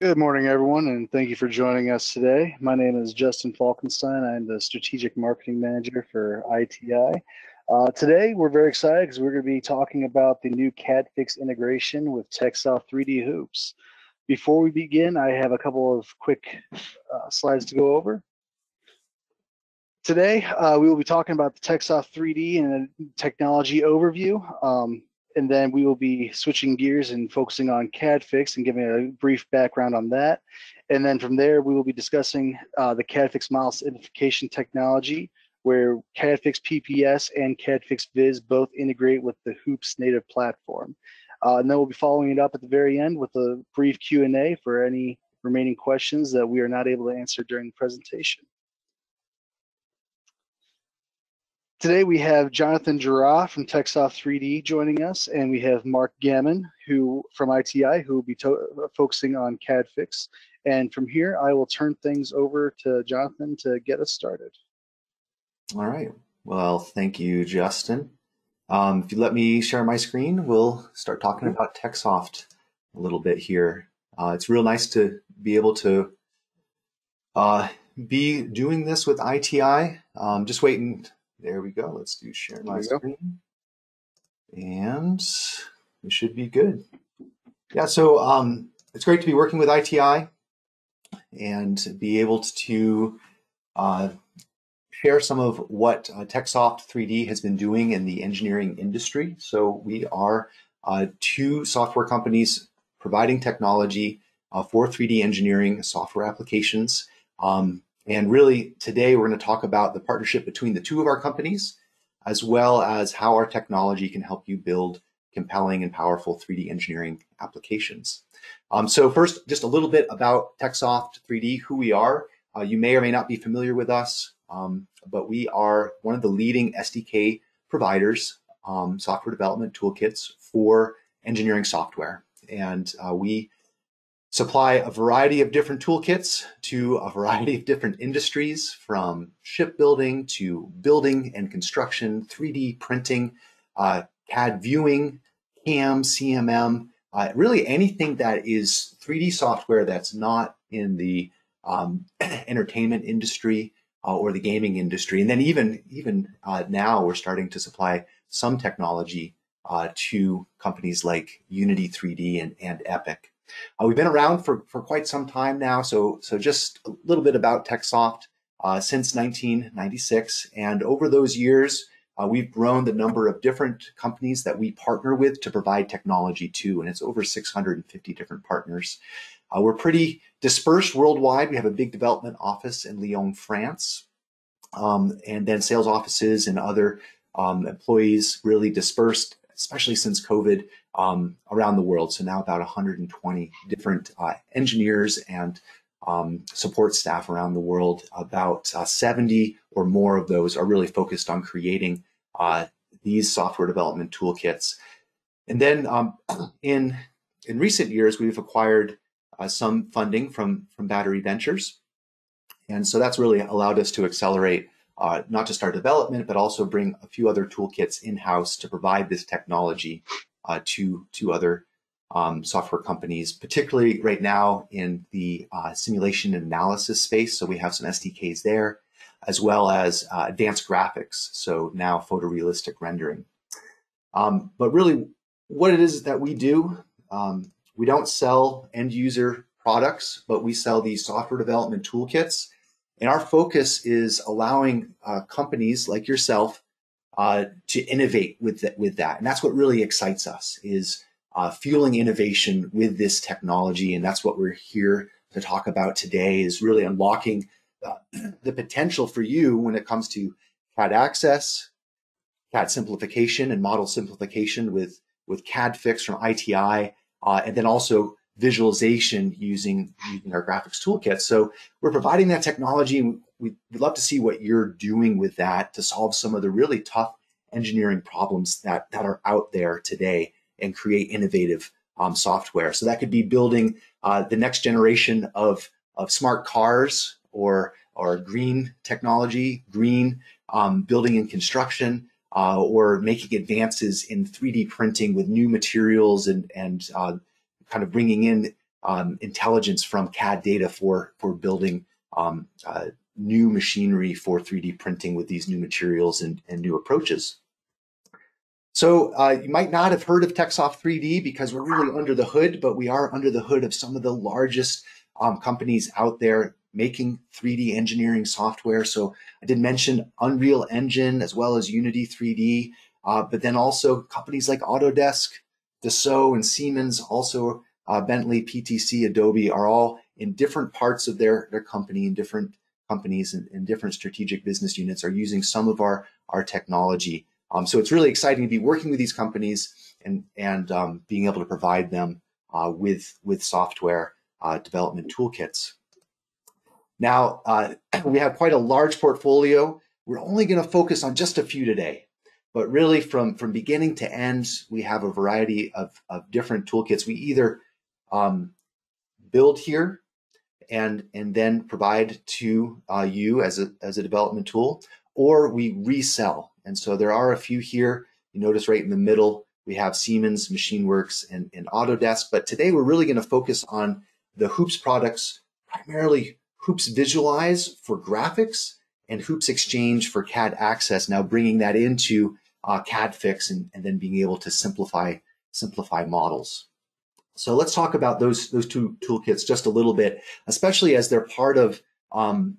Good morning, everyone, and thank you for joining us today. My name is Justin Falkenstein. I'm the Strategic Marketing Manager for ITI. Uh, today, we're very excited because we're going to be talking about the new CADFix integration with TechSoft 3D Hoops. Before we begin, I have a couple of quick uh, slides to go over. Today, uh, we will be talking about the TechSoft 3D and a technology overview. Um, and then we will be switching gears and focusing on CADFix and giving a brief background on that. And then from there, we will be discussing uh, the CADFix model simplification technology, where CADFix PPS and CADFix Viz both integrate with the Hoops native platform. Uh, and then we'll be following it up at the very end with a brief Q&A for any remaining questions that we are not able to answer during the presentation. Today we have Jonathan Girard from TechSoft 3D joining us, and we have Mark Gammon who from ITI who will be focusing on CADFix. And from here, I will turn things over to Jonathan to get us started. All right. Well, thank you, Justin. Um, if you let me share my screen, we'll start talking about TechSoft a little bit here. Uh, it's real nice to be able to uh, be doing this with ITI. Um, just waiting there we go. Let's do share my screen. And we should be good. Yeah, so um, it's great to be working with ITI and be able to uh, share some of what uh, TechSoft 3D has been doing in the engineering industry. So we are uh, two software companies providing technology uh, for 3D engineering software applications. Um, and really, today we're going to talk about the partnership between the two of our companies, as well as how our technology can help you build compelling and powerful 3D engineering applications. Um, so first, just a little bit about TechSoft 3D, who we are. Uh, you may or may not be familiar with us, um, but we are one of the leading SDK providers, um, software development toolkits for engineering software. And uh, we supply a variety of different toolkits to a variety of different industries from shipbuilding to building and construction, 3D printing, uh, CAD viewing, CAM, CMM, uh, really anything that is 3D software that's not in the um, entertainment industry uh, or the gaming industry. And then even, even uh, now we're starting to supply some technology uh, to companies like Unity 3D and, and Epic. Uh, we've been around for, for quite some time now, so, so just a little bit about TechSoft uh, since 1996. And over those years, uh, we've grown the number of different companies that we partner with to provide technology to, and it's over 650 different partners. Uh, we're pretty dispersed worldwide. We have a big development office in Lyon, France, um, and then sales offices and other um, employees really dispersed, especially since COVID um, around the world. So now about 120 different uh, engineers and um, support staff around the world. About uh, 70 or more of those are really focused on creating uh, these software development toolkits. And then um, in in recent years, we've acquired uh, some funding from from Battery Ventures, and so that's really allowed us to accelerate uh, not just our development, but also bring a few other toolkits in house to provide this technology uh, to to other um, software companies, particularly right now in the uh, simulation and analysis space. So we have some SDKs there, as well as uh, advanced graphics. So now photorealistic rendering. Um, but really, what it is that we do, um, we don't sell end user products, but we sell these software development toolkits. And our focus is allowing uh, companies like yourself uh, to innovate with that, with that. And that's what really excites us is uh, fueling innovation with this technology. And that's what we're here to talk about today is really unlocking uh, the potential for you when it comes to CAD access, CAD simplification and model simplification with, with CADFix from ITI, uh, and then also visualization using, using our graphics toolkit. So we're providing that technology we'd, love to see what you're doing with that to solve some of the really tough engineering problems that, that are out there today and create innovative um, software. So that could be building uh, the next generation of, of smart cars or, or green technology, green um, building and construction, uh, or making advances in 3D printing with new materials and, and uh, kind of bringing in um, intelligence from CAD data for for building um, uh, new machinery for 3D printing with these new materials and, and new approaches. So uh, you might not have heard of TechSoft 3D because we're really under the hood, but we are under the hood of some of the largest um, companies out there making 3D engineering software. So I did mention Unreal Engine as well as Unity 3D, uh, but then also companies like Autodesk, Dassault, and Siemens, also uh, Bentley, PTC, Adobe are all in different parts of their, their company in different companies and, and different strategic business units are using some of our, our technology um, so it's really exciting to be working with these companies and, and um, being able to provide them uh, with, with software uh, development toolkits. Now, uh, we have quite a large portfolio. We're only going to focus on just a few today, but really from, from beginning to end, we have a variety of, of different toolkits. We either um, build here and, and then provide to uh, you as a, as a development tool, or we resell. And so there are a few here. You notice right in the middle, we have Siemens, MachineWorks, and, and Autodesk. But today we're really going to focus on the Hoops products, primarily Hoops Visualize for graphics and Hoops Exchange for CAD access. Now bringing that into uh, CADFix and, and then being able to simplify simplify models. So let's talk about those those two toolkits just a little bit, especially as they're part of um,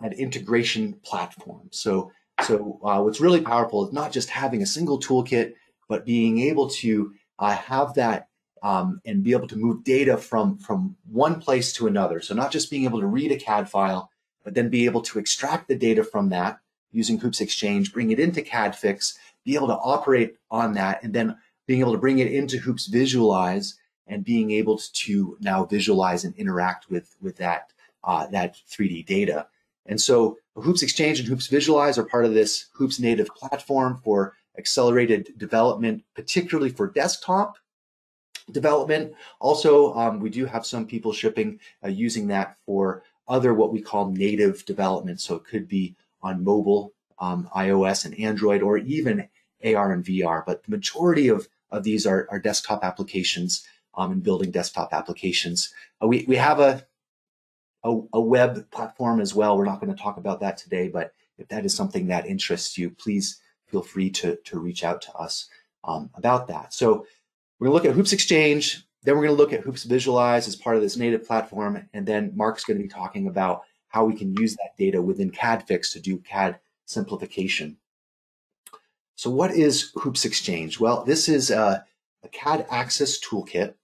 an integration platform. So, so uh, what's really powerful is not just having a single toolkit, but being able to uh, have that um, and be able to move data from, from one place to another. So not just being able to read a CAD file, but then be able to extract the data from that using Hoops Exchange, bring it into CADFix, be able to operate on that, and then being able to bring it into Hoops Visualize and being able to now visualize and interact with, with that, uh, that 3D data. And so Hoops Exchange and Hoops Visualize are part of this Hoops native platform for accelerated development, particularly for desktop development. Also, um, we do have some people shipping uh, using that for other what we call native development. So it could be on mobile, um, iOS and Android, or even AR and VR. But the majority of, of these are, are desktop applications um, and building desktop applications. Uh, we, we have a a, a web platform as well. We're not going to talk about that today, but if that is something that interests you, please feel free to, to reach out to us um, about that. So we're going to look at Hoops Exchange, then we're going to look at Hoops Visualize as part of this native platform, and then Mark's going to be talking about how we can use that data within CADFix to do CAD simplification. So what is Hoops Exchange? Well, this is a, a CAD Access toolkit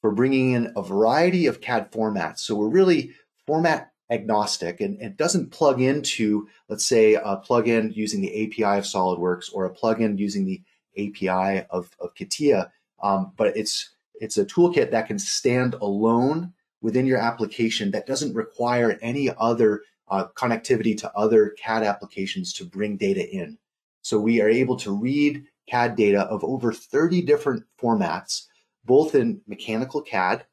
for bringing in a variety of CAD formats. So we're really format agnostic and it doesn't plug into, let's say, a plugin using the API of SolidWorks or a plugin using the API of, of CATIA, um, but it's it's a toolkit that can stand alone within your application that doesn't require any other uh, connectivity to other CAD applications to bring data in. So we are able to read CAD data of over 30 different formats both in mechanical CAD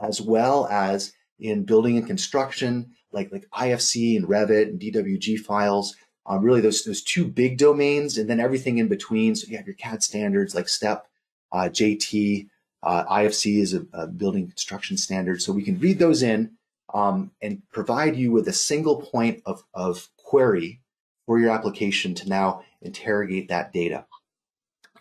as well as in building and construction, like like IFC and Revit and DWG files. Um, really, those those two big domains, and then everything in between. So you have your CAD standards like STEP, uh, JT, uh, IFC is a, a, building construction standard. So we can read those in um, and provide you with a single point of, of query for your application to now interrogate that data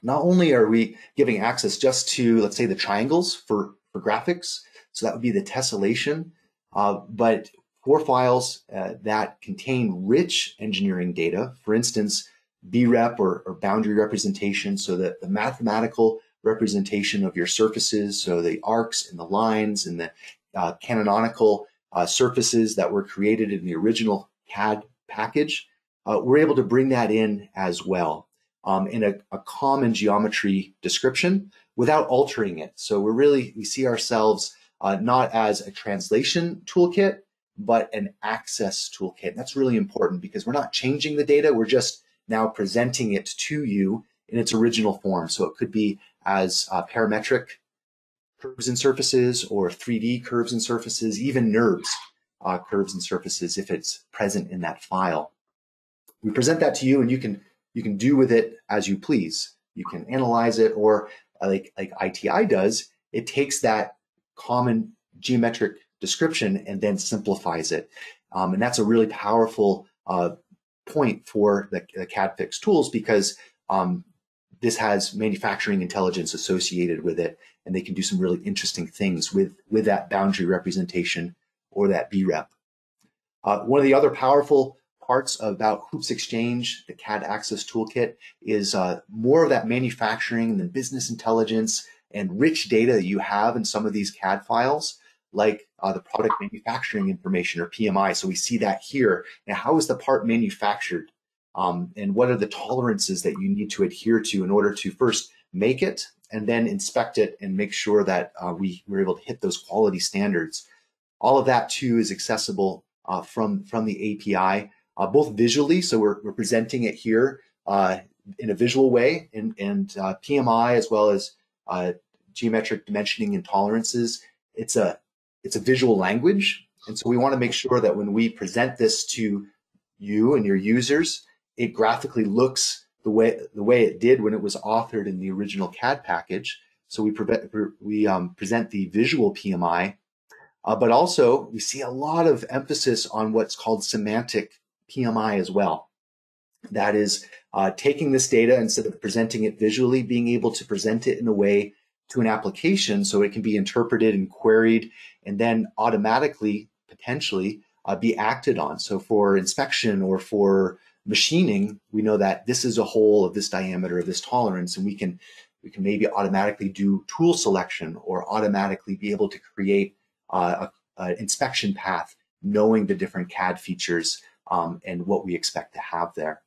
not only are we giving access just to, let's say, the triangles for, for graphics, so that would be the tessellation, uh, but for files uh, that contain rich engineering data, for instance, BREP or, or, boundary representation, so that the mathematical representation of your surfaces, so the arcs and the lines and the uh, canonical uh, surfaces that were created in the original CAD package, uh, we're able to bring that in as well um, in a, a, common geometry description without altering it. So we're really, we see ourselves uh, not as a translation toolkit, but an access toolkit. That's really important because we're not changing the data. We're just now presenting it to you in its original form. So it could be as uh, parametric curves and surfaces or 3D curves and surfaces, even NURBS uh, curves and surfaces if it's present in that file. We present that to you and you can you can do with it as you please. You can analyze it, or like like ITI does, it takes that common geometric description and then simplifies it. Um, and that's a really powerful uh, point for the, the CADFix tools because um, this has manufacturing intelligence associated with it, and they can do some really interesting things with, with that boundary representation or that BREP. Uh, one of the other powerful parts about Hoops Exchange, the CAD Access Toolkit, is uh, more of that manufacturing and business intelligence and rich data that you have in some of these CAD files, like uh, the product manufacturing information or PMI. So we see that here. Now, how is the part manufactured? Um, and what are the tolerances that you need to adhere to in order to first make it and then inspect it and make sure that uh, we were able to hit those quality standards. All of that too is accessible uh, from, from the API, uh, both visually, so we're, we're presenting it here uh, in a visual way, and, and uh, PMI as well as uh, geometric dimensioning and tolerances. It's a, it's a visual language, and so we want to make sure that when we present this to you and your users, it graphically looks the way the way it did when it was authored in the original CAD package. So we, we um, present the visual PMI, uh, but also we see a lot of emphasis on what's called semantic PMI as well. That is uh, taking this data instead of presenting it visually, being able to present it in a way to an application so it can be interpreted and queried and then automatically potentially uh, be acted on. So for inspection or for machining, we know that this is a hole of this diameter of this tolerance, and we can we can maybe automatically do tool selection or automatically be able to create uh, an inspection path, knowing the different CAD features um, and what we expect to have there.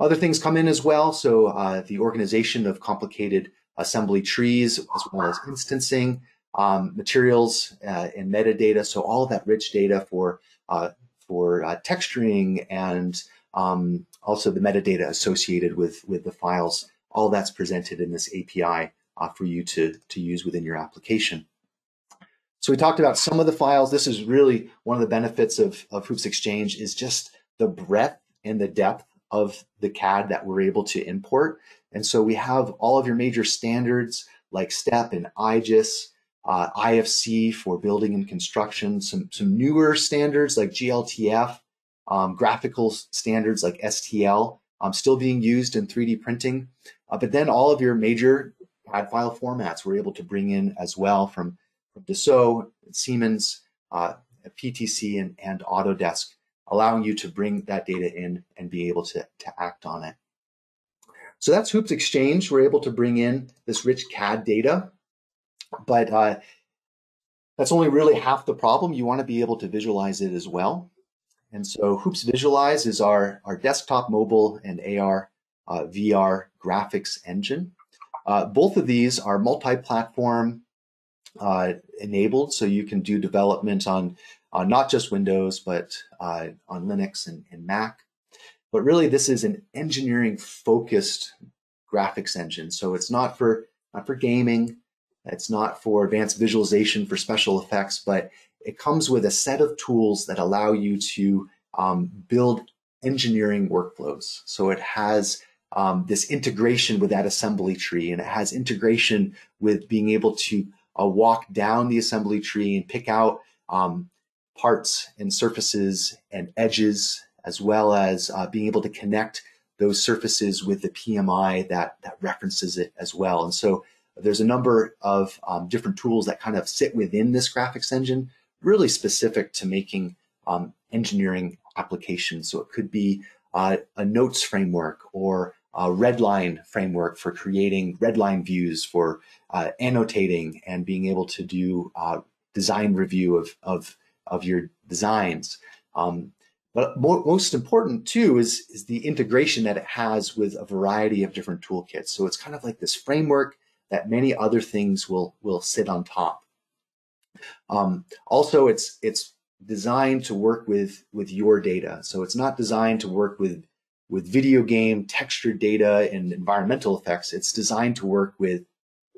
Other things come in as well. So uh, the organization of complicated assembly trees, as well as instancing, um, materials uh, and metadata. So all that rich data for uh, for uh, texturing and um, also the metadata associated with, with the files, all that's presented in this API uh, for you to, to use within your application. So we talked about some of the files. This is really one of the benefits of, of Hoops Exchange is just the breadth and the depth of the CAD that we're able to import. And so we have all of your major standards like STEP and IGES, uh, IFC for building and construction, some, some newer standards like GLTF, um, graphical standards like STL um, still being used in 3D printing. Uh, but then all of your major CAD file formats we're able to bring in as well from Dassault, Siemens, uh, PTC, and, and Autodesk, allowing you to bring that data in and be able to, to act on it. So that's Hoops Exchange. We're able to bring in this rich CAD data, but uh, that's only really half the problem. You want to be able to visualize it as well. And so Hoops Visualize is our, our desktop, mobile, and AR uh, VR graphics engine. Uh, both of these are multi-platform uh, enabled, so you can do development on not just Windows, but uh, on Linux and, and Mac. But really, this is an engineering-focused graphics engine. So it's not for not for gaming, it's not for advanced visualization for special effects, but it comes with a set of tools that allow you to um, build engineering workflows. So it has um, this integration with that assembly tree, and it has integration with being able to uh, walk down the assembly tree and pick out um, parts and surfaces and edges, as well as uh, being able to connect those surfaces with the PMI that, that references it as well. And so there's a number of um, different tools that kind of sit within this graphics engine really specific to making um, engineering applications. So it could be uh, a notes framework or a redline framework for creating redline views for uh, annotating and being able to do uh, design review of, of, of your designs. Um, but more, most important too is, is the integration that it has with a variety of different toolkits. So it's kind of like this framework that many other things will, will sit on top. Um, also, it's it's designed to work with with your data. So it's not designed to work with with video game texture data and environmental effects. It's designed to work with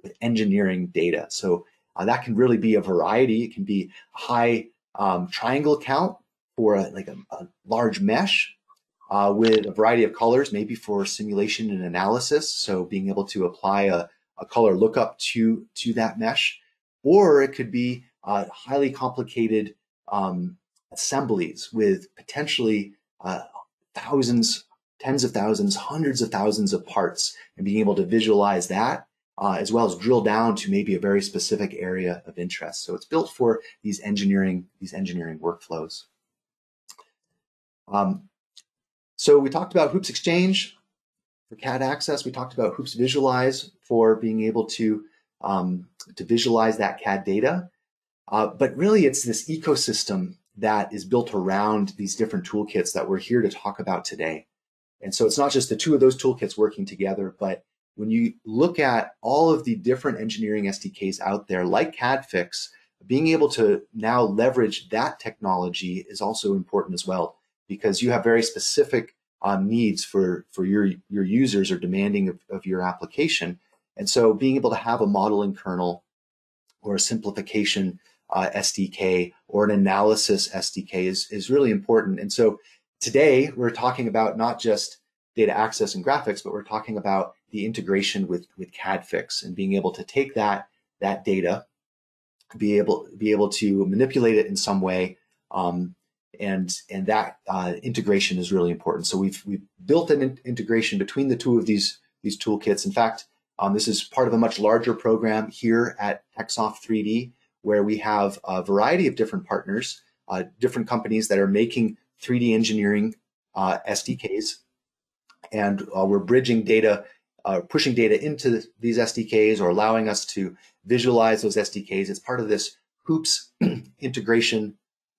with engineering data. So uh, that can really be a variety. It can be high um, triangle count for a, like a, a large mesh uh, with a variety of colors, maybe for simulation and analysis. So being able to apply a, a color lookup to to that mesh or it could be uh, highly complicated um, assemblies with potentially uh, thousands, tens of thousands, hundreds of thousands of parts, and being able to visualize that uh, as well as drill down to maybe a very specific area of interest. So it's built for these engineering these engineering workflows. Um, so we talked about Hoops Exchange for CAD access. We talked about Hoops Visualize for being able to um, to visualize that CAD data. Uh, but really, it's this ecosystem that is built around these different toolkits that we're here to talk about today. And so it's not just the two of those toolkits working together, but when you look at all of the different engineering SDKs out there, like CADFix, being able to now leverage that technology is also important as well, because you have very specific um, needs for, for your, your users or demanding of, of your application. And so being able to have a modeling kernel or a simplification uh, SDK or an analysis SDK is, is really important. And so today we're talking about not just data access and graphics, but we're talking about the integration with, with CADFix and being able to take that, that data, be able, be able to manipulate it in some way. Um, and, and that uh, integration is really important. So we've, we've built an in integration between the two of these, these toolkits. In fact, um, this is part of a much larger program here at TechSoft 3D where we have a variety of different partners, uh, different companies that are making 3D engineering uh, SDKs. And uh, we're bridging data, uh, pushing data into these SDKs or allowing us to visualize those SDKs. It's part of this Hoops integration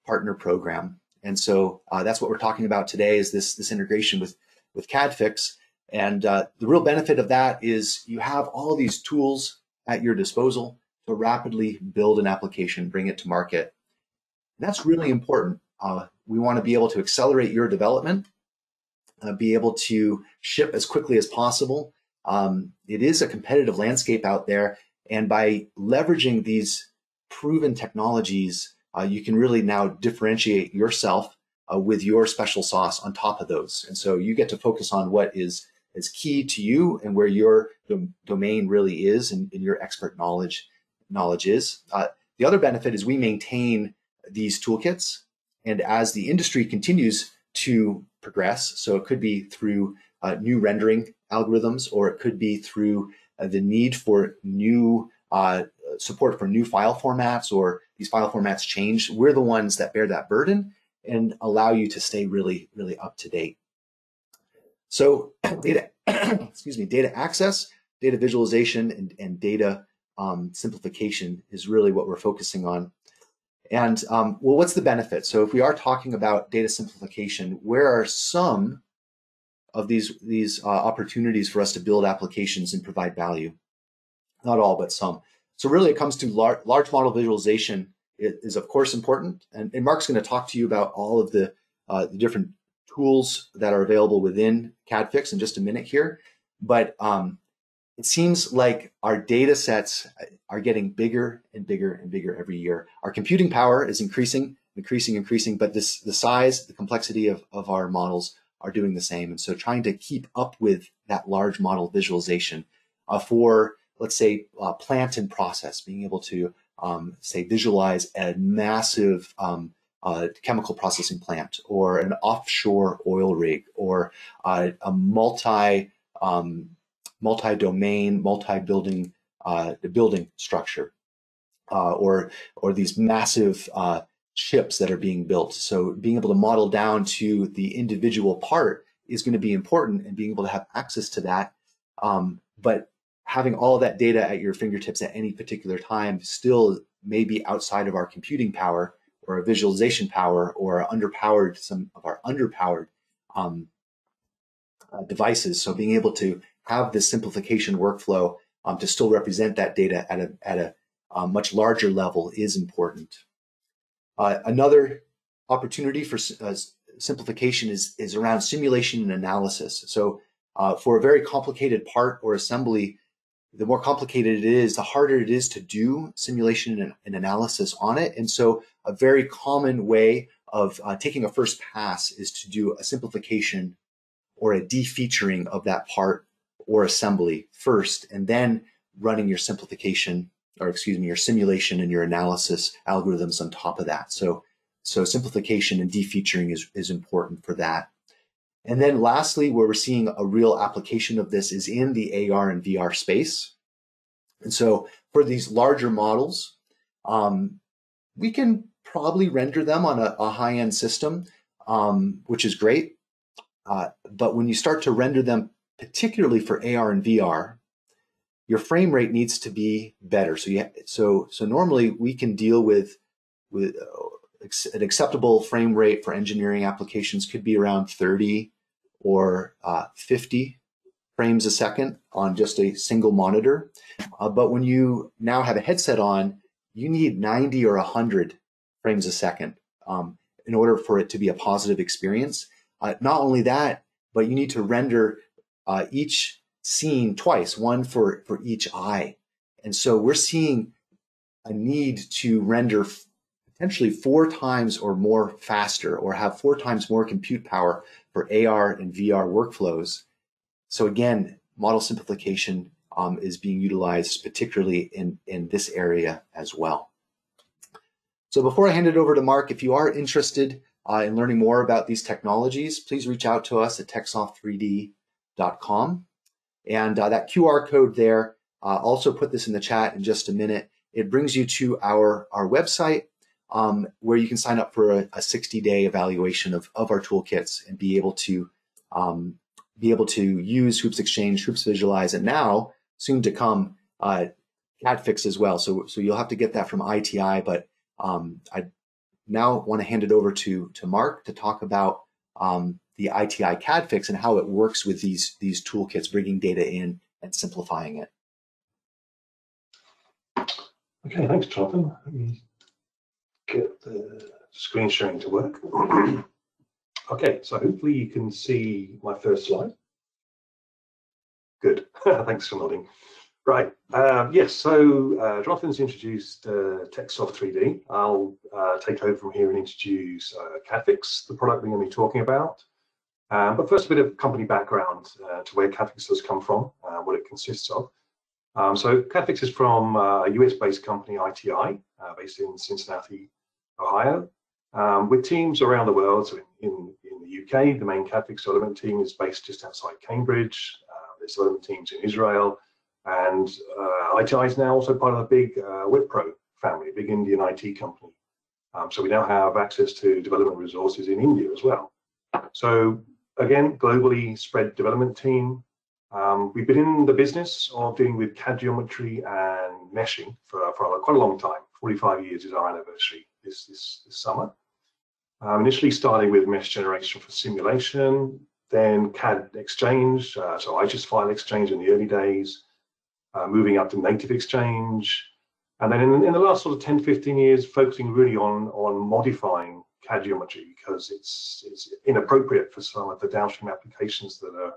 partner program. And so uh, that's what we're talking about today is this, this integration with, with CADFix. And uh, the real benefit of that is you have all these tools at your disposal to rapidly build an application, bring it to market. And that's really important. Uh, we want to be able to accelerate your development, uh, be able to ship as quickly as possible. Um, it is a competitive landscape out there. And by leveraging these proven technologies, uh, you can really now differentiate yourself uh, with your special sauce on top of those. And so you get to focus on what is is key to you and where your dom domain really is and, and your expert knowledge knowledge is. Uh, the other benefit is we maintain these toolkits. And as the industry continues to progress, so it could be through uh, new rendering algorithms, or it could be through uh, the need for new uh, support for new file formats, or these file formats change. We're the ones that bear that burden and allow you to stay really, really up to date. So data, excuse me, data access, data visualization, and, and data um, simplification is really what we're focusing on. And um, well, what's the benefit? So if we are talking about data simplification, where are some of these these uh, opportunities for us to build applications and provide value? Not all, but some. So really, it comes to large, large model visualization is of course important. And, and Mark's going to talk to you about all of the, uh, the different tools that are available within CADFix in just a minute here. But um, it seems like our data sets are getting bigger and bigger and bigger every year. Our computing power is increasing, increasing, increasing, but this the size, the complexity of, of our models are doing the same. And so trying to keep up with that large model visualization uh, for, let's say, uh, plant and process, being able to, um, say, visualize a massive um, uh, chemical processing plant or an offshore oil rig or uh, a multi um, multi-domain, multi-building uh, building structure, uh, or or these massive uh, that are being built. So being able to model down to the individual part is going to be important, and being able to have access to that. Um, but having all that data at your fingertips at any particular time still may be outside of our computing power or a visualization power or underpowered some of our underpowered um, uh, devices. So being able to have this simplification workflow um, to still represent that data at a, at a uh, much larger level is important. Uh, another opportunity for uh, simplification is, is around simulation and analysis. So uh, for a very complicated part or assembly, the more complicated it is, the harder it is to do simulation and, and analysis on it. And so a very common way of uh, taking a first pass is to do a simplification or a defeaturing of that part or assembly first, and then running your simplification or excuse me, your simulation and your analysis algorithms on top of that. So, so simplification and defeaturing is, is important for that. And then lastly, where we're seeing a real application of this is in the AR and VR space. And so for these larger models, um, we can probably render them on a, a high-end system, um, which is great. Uh, but when you start to render them, particularly for AR and VR, your frame rate needs to be better. So you so so normally we can deal with with uh, an acceptable frame rate for engineering applications could be around 30 or uh, 50 frames a second on just a single monitor. Uh, but when you now have a headset on, you need 90 or 100 frames a second um, in order for it to be a positive experience. Uh, not only that, but you need to render uh, each scene twice, one for, for each eye. And so we're seeing a need to render potentially four times or more faster or have four times more compute power for AR and VR workflows. So again, model simplification um, is being utilized particularly in, in this area as well. So before I hand it over to Mark, if you are interested uh, in learning more about these technologies, please reach out to us at techsoft3d.com. And uh, that QR code there, uh, also put this in the chat in just a minute. It brings you to our, our website um, where you can sign up for a, a 60 day evaluation of, of our toolkits and be able to um, be able to use Hoops Exchange, Hoops Visualize, and now soon to come uh, CADFix as well. So, so you'll have to get that from ITI, but um, I now want to hand it over to, to Mark to talk about um, the ITI CADFix and how it works with these, these toolkits, bringing data in and simplifying it. Okay, thanks, Jonathan. Let me get the screen sharing to work. okay, so hopefully you can see my first slide. Good, thanks for nodding. Right, um, yes, so uh, Jonathan's introduced uh, TechSoft 3D. I'll uh, take over from here and introduce uh, the product we're going to be talking about. Um, but first, a bit of company background uh, to where CADFix has come from, uh, what it consists of. Um, so CADFix is from uh, a US-based company, ITI, based in Cincinnati, Ohio, um, with teams around the world. So in, in, in, the UK, the main CADFix development team is based just outside Cambridge. there's development teams in Israel, and uh, ITI is now also part of the big uh, Wipro family, a big Indian IT company. Um, so we now have access to development resources in India as well. So again, globally spread development team. Um, we've been in the business of dealing with CAD geometry and meshing for, for quite a long time. 45 years is our anniversary this, this, this summer. Um, initially starting with mesh generation for simulation, then CAD exchange, uh, so IGES file exchange in the early days, uh, moving up to native exchange. And then in, in, the last sort of 10, 15 years, focusing really on, on modifying CAD geometry because it's, it's inappropriate for some of the downstream applications that are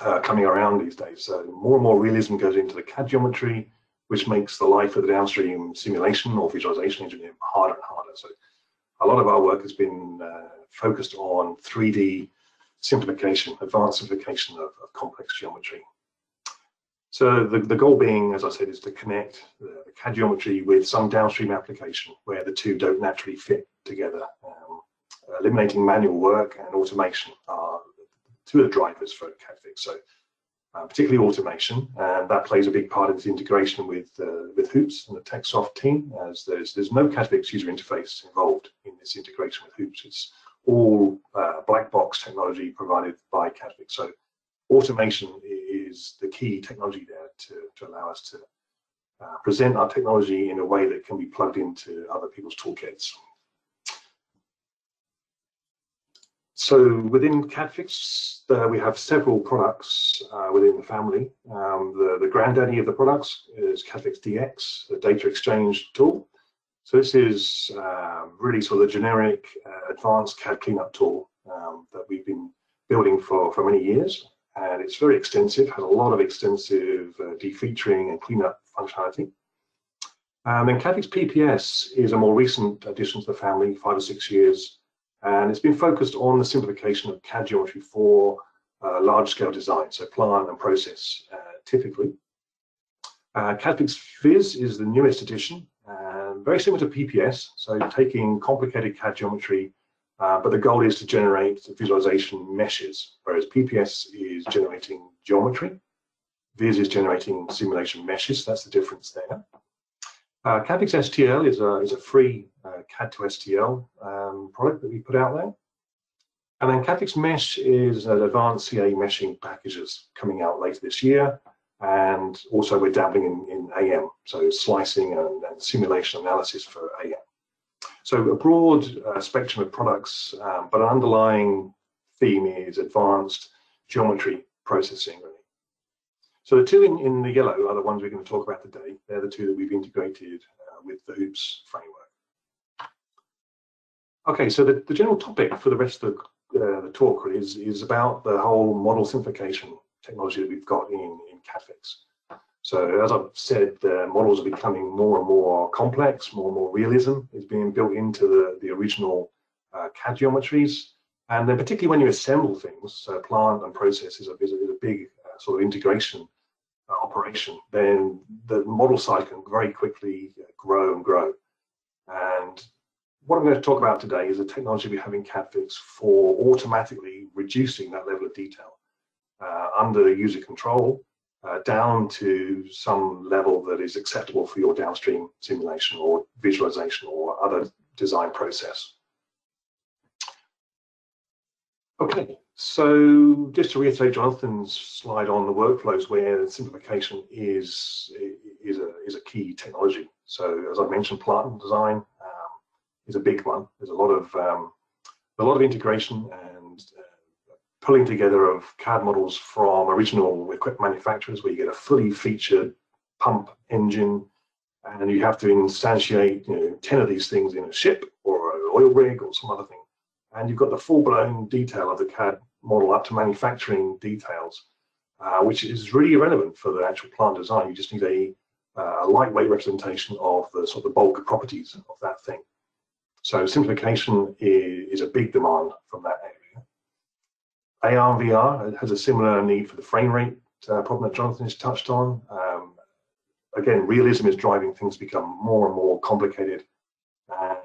uh, coming around these days. So more and more realism goes into the CAD geometry, which makes the life of the downstream simulation or visualization engineer harder and harder. So a lot of our work has been uh, focused on 3D simplification, advanced simplification of, of complex geometry. So the, the goal being, as I said, is to connect the, CAD geometry with some downstream application where the two don't naturally fit together. Um, eliminating manual work and automation are two of the drivers for CADFix. So uh, particularly automation, and that plays a big part in this integration with uh, with Hoops and the TechSoft team, as there's there's no CADFix user interface involved in this integration with Hoops. It's all uh, black box technology provided by CADFix. So automation is the key technology there to, to allow us to uh, present our technology in a way that can be plugged into other people's toolkits. So within CADFix, uh, we have several products uh, within the family. Um, the, the granddaddy of the products is CADFix DX, a data exchange tool. So this is uh, really sort of the generic uh, advanced CAD cleanup tool um, that we've been building for, for many years and it's very extensive, has a lot of extensive uh, defeaturing and cleanup functionality. And then CADFix PPS is a more recent addition to the family, five or six years, and it's been focused on the simplification of CAD geometry for uh, large-scale design, so plan and process, uh, typically. Uh, CADFix Viz is the newest edition, and very similar to PPS, so taking complicated CAD geometry, uh, but the goal is to generate visualization meshes, whereas PPS is generating geometry, Viz is generating simulation meshes, that's the difference there. Uh, STL is a, is a free uh, CAD to STL um, product that we put out there. And then CADFix Mesh is an advanced CA meshing packages coming out later this year. And also we're dabbling in, in AM, so slicing and, and simulation analysis for AM. So a broad uh, spectrum of products, um, but an underlying theme is advanced geometry processing, really. So the two in, in the yellow are the ones we're going to talk about today. They're the two that we've integrated uh, with the HOOPS framework. Okay, so the, the general topic for the rest of the, uh, the talk is, is about the whole model simplification technology that we've got in, in CADFix. So as I've said, the models are becoming more and more complex, more and more realism is being built into the, the original uh, CAD geometries. And then particularly when you assemble things, so plant and process is a, is a, big uh, sort of integration uh, operation, then the model size can very quickly uh, grow and grow. And what I'm going to talk about today is a technology we have in CADFix for automatically reducing that level of detail uh, under user control uh, down to some level that is acceptable for your downstream simulation or visualization or other design process. Okay, so just to reiterate Jonathan's slide on the workflows where simplification is, is, a, is a key technology. So as I mentioned, plant design um, is a big one. There's a lot of um, a lot of integration and uh, pulling together of CAD models from original equipment manufacturers where you get a fully featured pump engine and you have to instantiate you know, 10 of these things in a ship or an oil rig or some other thing and you've got the full-blown detail of the CAD model up to manufacturing details, uh, which is really irrelevant for the actual plant design. You just need a, uh, lightweight representation of the sort of the bulk properties of that thing. So simplification is, is a big demand from that area. AR and VR has a similar need for the frame rate uh, problem that Jonathan has touched on. Um, again, realism is driving things become more and more complicated and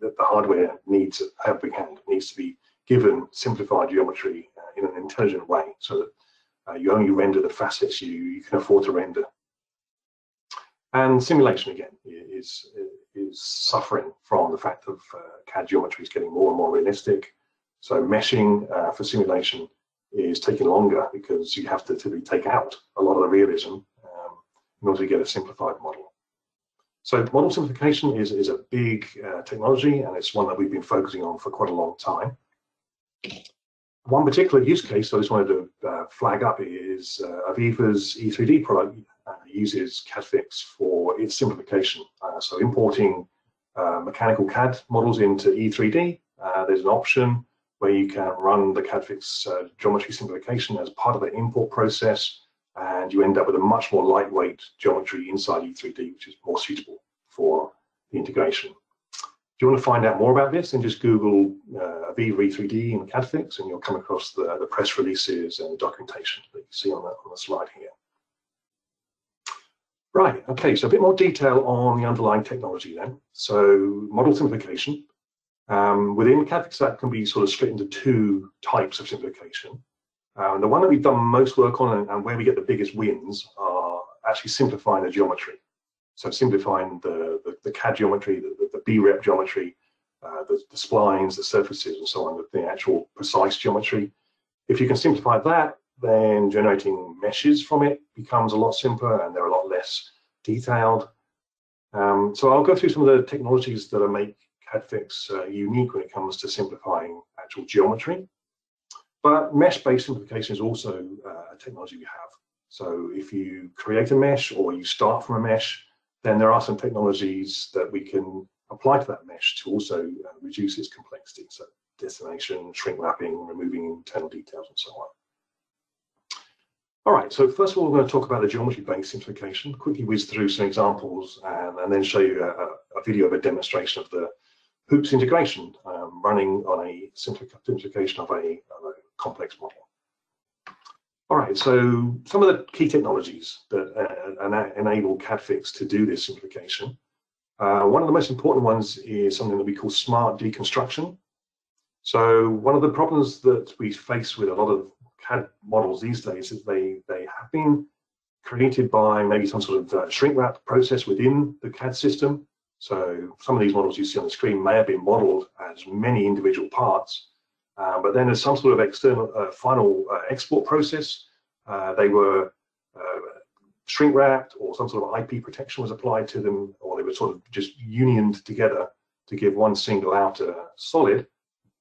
that the hardware needs helping hand needs to be given simplified geometry uh, in an intelligent way so that uh, you only render the facets you, you can afford to render. And simulation again is is suffering from the fact of uh, CAD geometry is getting more and more realistic. So meshing uh, for simulation is taking longer because you have to typically take out a lot of the realism um, in order to get a simplified model. So model simplification is, is a big uh, technology and it's one that we've been focusing on for quite a long time. One particular use case I just wanted to uh, flag up is uh, AVEVA's E3D product uh, uses CADFix for its simplification. Uh, so importing uh, mechanical CAD models into E3D, there's an option where you can run the CADFix geometry simplification as part of the import process and you end up with a much more lightweight geometry inside E3D, which is more suitable for the integration. If you want to find out more about this, then just Google uh, AVEVA E3D and CADFix, and you'll come across the, the press releases and the documentation that you see on the, on the slide here. Right, okay, so a bit more detail on the underlying technology then. So model simplification. Um, within CADFix, that can be sort of split into two types of simplification. And the one that we've done most work on and, and, where we get the biggest wins are actually simplifying the geometry. So simplifying the, the, the CAD geometry, the, the, the B-rep geometry, uh, the, the, splines, the surfaces, and so on, with the actual precise geometry. If you can simplify that, then generating meshes from it becomes a lot simpler and they're a lot less detailed. Um, so I'll go through some of the technologies that make CADFix uh, unique when it comes to simplifying actual geometry. But mesh-based simplification is also uh, a technology we have. So if you create a mesh or you start from a mesh, then there are some technologies that we can apply to that mesh to also uh, reduce its complexity. So decimation, shrink wrapping, removing internal details, and so on. All right, so first of all, we're going to talk about the geometry-based simplification, quickly whiz through some examples, and, and then show you a, a, video of a demonstration of the hoops integration um, running on a simplification of a, of a complex model. All right, so some of the key technologies that uh, enable CADFix to do this simplification. Uh, one of the most important ones is something that we call smart deconstruction. So one of the problems that we face with a lot of CAD models these days is they, they have been created by maybe some sort of uh, shrink wrap process within the CAD system. So some of these models you see on the screen may have been modeled as many individual parts, uh, but then there's some sort of external uh, final uh, export process. Uh, they were uh, shrink wrapped or some sort of IP protection was applied to them, or they were sort of just unioned together to give one single outer solid,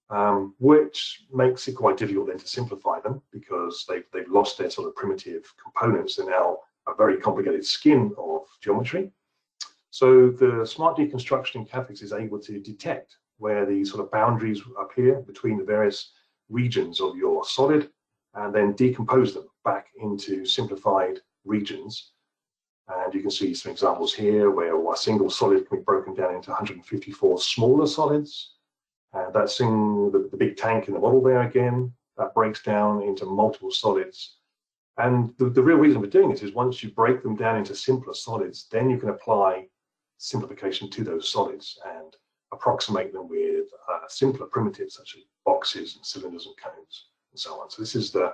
um, which makes it quite difficult then to simplify them because they've, they've lost their sort of primitive components. They're now a very complicated skin of geometry. So the smart deconstruction in CADFix is able to detect where the sort of boundaries appear between the various regions of your solid and then decompose them back into simplified regions. And you can see some examples here where a single solid can be broken down into 154 smaller solids. And that's the, the big tank in the model there again, that breaks down into multiple solids. And the, the real reason for doing this is once you break them down into simpler solids, then you can apply simplification to those solids. And approximate them with uh, simpler primitives such as boxes and cylinders and cones and so on. So this is the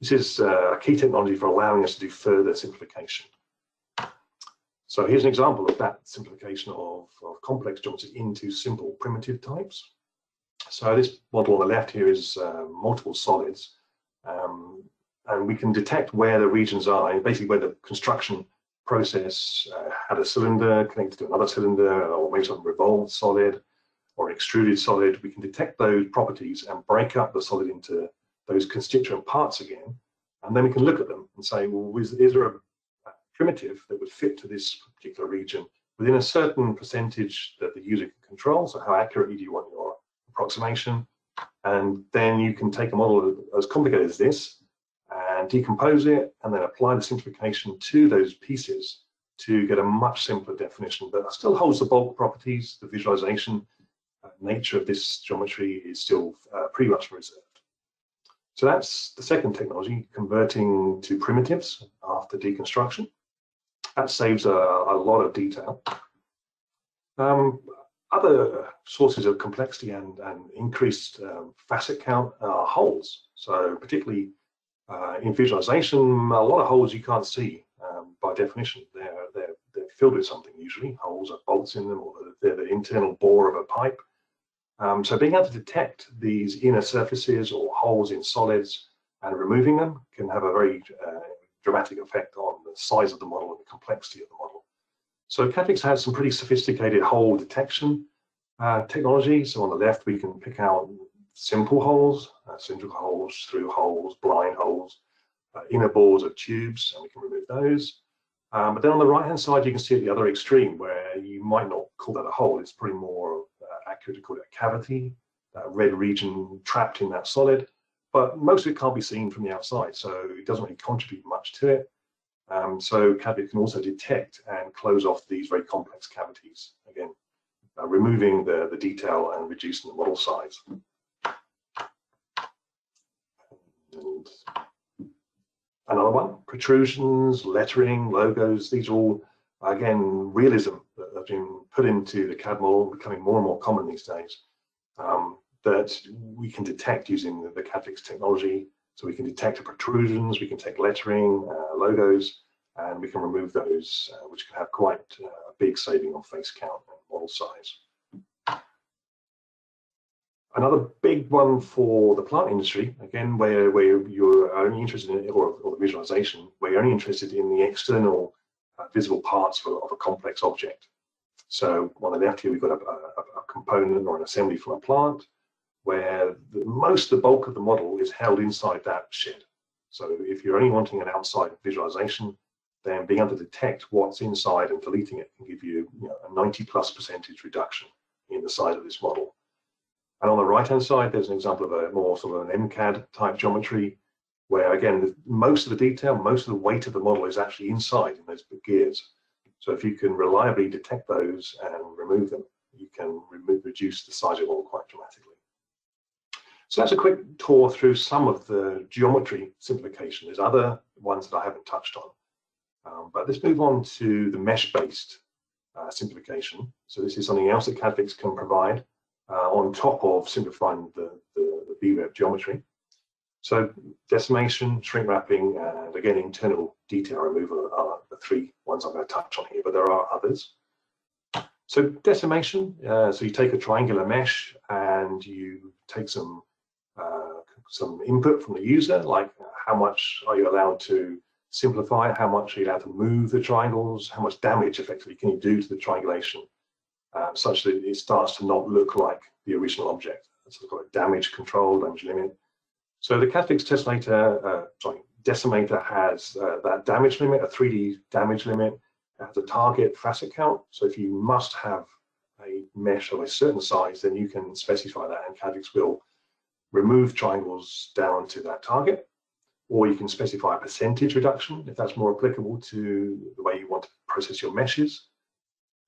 this is uh, a key technology for allowing us to do further simplification. So here's an example of that simplification of, of complex geometries into simple primitive types. So this model on the left here is uh, multiple solids, um, and we can detect where the regions are, basically where the construction process uh, had a cylinder connected to another cylinder or maybe some revolved solid or extruded solid, we can detect those properties and break up the solid into those constituent parts again. And then we can look at them and say, well, is, is there a, a primitive that would fit to this particular region within a certain percentage that the user can control? So how accurately do you want your approximation? And then you can take a model as complicated as this and decompose it and then apply the simplification to those pieces to get a much simpler definition, but still holds the bulk properties, the visualization uh, nature of this geometry is still uh, pretty much reserved. So that's the second technology, converting to primitives after deconstruction. That saves a, a lot of detail. Um, other sources of complexity and, and increased um, facet count are holes. So particularly uh, in visualization, a lot of holes you can't see um, by definition. They're, they're, they're filled with something usually. Holes have bolts in them or they're the internal bore of a pipe. Um, so being able to detect these inner surfaces or holes in solids and removing them can have a very uh, dramatic effect on the size of the model and the complexity of the model. So CADFix has some pretty sophisticated hole detection uh, technology. So on the left, we can pick out simple holes, uh, cylindrical holes, through holes, blind holes, uh, inner bores of tubes, and we can remove those. Um, but then on the right hand side, you can see at the other extreme where you might not call that a hole. It's probably more uh, accurate to call it a cavity, that red region trapped in that solid. But most of it can't be seen from the outside, so it doesn't really contribute much to it. Um, so CADFix can also detect and close off these very complex cavities, again, uh, removing the, the detail and reducing the model size. And another one, protrusions, lettering, logos, these are all, again, realism that have been put into the CAD model, becoming more and more common these days, um, that we can detect using the, the CADFix technology. So we can detect protrusions, we can take lettering, uh, logos, and we can remove those, uh, which can have quite uh, a big saving on face count and model size. Another big one for the plant industry, again, where, where you're only interested in, or, or the visualization, where you're only interested in the external uh, visible parts of a, of a, complex object. So on the left here, we've got a, a, a component or an assembly from a plant, where the, most the bulk of the model is held inside that shed. So if you're only wanting an outside visualization, then being able to detect what's inside and deleting it can give you, you know, a 90 plus percentage reduction in the size of this model. And on the right-hand side, there's an example of a more sort of an MCAD type geometry, where again, most of the detail, most of the weight of the model is actually inside in those gears. So if you can reliably detect those and remove them, you can remove, reduce the size of all quite dramatically. So that's a quick tour through some of the geometry simplification. There's other ones that I haven't touched on. Um, but let's move on to the mesh-based uh, simplification. So this is something else that CADFix can provide uh, on top of simplifying the, the, the BREP geometry. So decimation, shrink wrapping, and again, internal detail removal are the three ones I'm going to touch on here, but there are others. So decimation, uh, so you take a triangular mesh and you take some uh, some input from the user, like how much are you allowed to simplify, how much are you allowed to move the triangles, how much damage effectively can you do to the triangulation, uh, such that it starts to not look like the original object. So called damage control, damage limit. So the CADFix tessellator, uh, sorry, decimator has uh, that damage limit, a 3D damage limit, it has a target facet count. So if you must have a mesh of a certain size, then you can specify that and CADFix will remove triangles down to that target, or you can specify a percentage reduction if that's more applicable to the way you want to process your meshes.